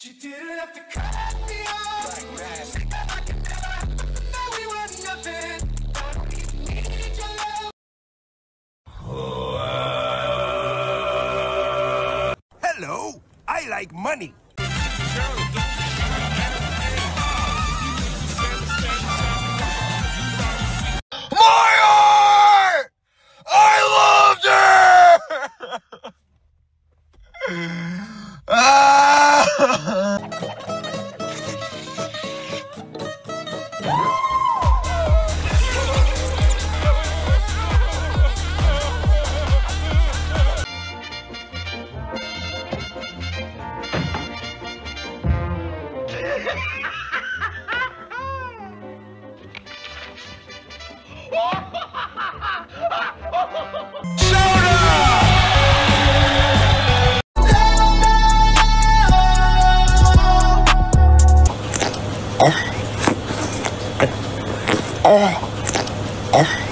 You didn't have to cut me off. Like that. I can never know we were nothing. I don't even need your love. Hello, I like money. My! I loved her! Oh.